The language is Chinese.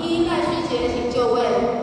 一一在细节请就位。